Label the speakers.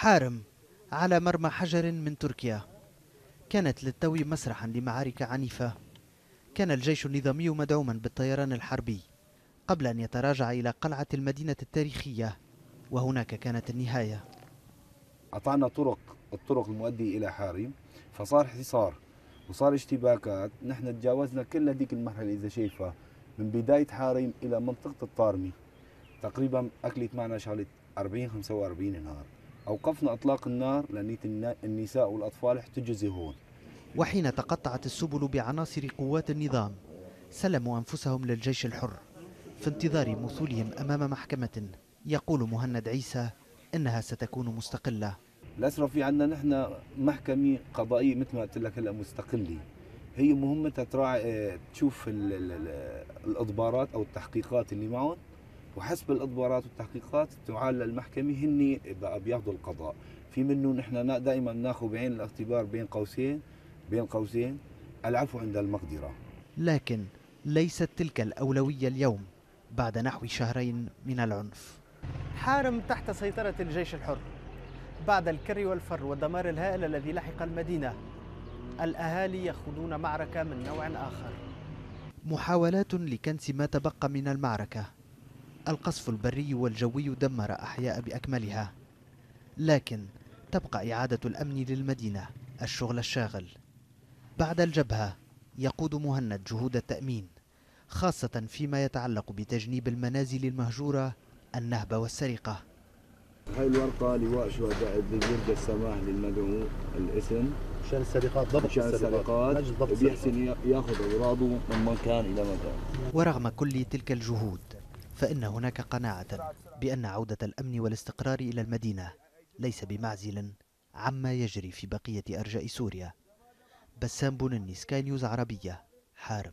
Speaker 1: حارم على مرمى حجر من تركيا. كانت للتو مسرحا لمعارك عنيفة. كان الجيش النظامي مدعوما بالطيران الحربي قبل أن يتراجع إلى قلعة المدينة التاريخية وهناك كانت النهاية.
Speaker 2: قطعنا طرق الطرق المؤدية إلى حارم فصار حصار وصار اشتباكات. نحن تجاوزنا كل هذيك المرحلة إذا شايفها من بداية حارم إلى منطقة الطارمي. تقريبا أكلت معنا شغلة 40 45 نهار. أوقفنا إطلاق النار لأن النساء والأطفال احتجزوا هون.
Speaker 1: وحين تقطعت السبل بعناصر قوات النظام سلموا أنفسهم للجيش الحر في انتظار مثولهم أمام محكمة يقول مهند عيسى إنها ستكون مستقلة.
Speaker 2: الأسرى في عندنا نحن محكمة قضائية مثل ما قلت لك هلأ مستقلة. هي مهمتها تراعي تشوف الإضبارات أو التحقيقات اللي معهم. وحسب الإضبارات والتحقيقات تعال للمحكمة هن بقى بياخذوا القضاء. في منه نحن دائما ناخذ بعين الاعتبار بين قوسين بين قوسين العفو عند المقدرة.
Speaker 1: لكن ليست تلك الأولوية اليوم بعد نحو شهرين من العنف. حارم تحت سيطرة الجيش الحر بعد الكر والفر والدمار الهائل الذي لحق المدينة. الأهالي يخوضون معركة من نوع آخر. محاولات لكنس ما تبقى من المعركة. القصف البري والجوي دمر أحياء بأكملها لكن تبقى إعادة الأمن للمدينة الشغل الشاغل. بعد الجبهة يقود مهند جهود التأمين خاصة فيما يتعلق بتجنيب المنازل المهجورة النهب والسرقة.
Speaker 2: هاي الورقة لواء شهداء بيرجى السماح للمدعو الاسم
Speaker 3: مشان السرقات ضبط
Speaker 2: مشان السرقات. بيحسن ياخذ أوراده من مكان إلى مكان.
Speaker 1: ورغم كل تلك الجهود فإن هناك قناعة بأن عودة الأمن والاستقرار إلى المدينة ليس بمعزل عما يجري في بقية أرجاء سوريا. بسام بونني سكاي نيوز عربية حارم.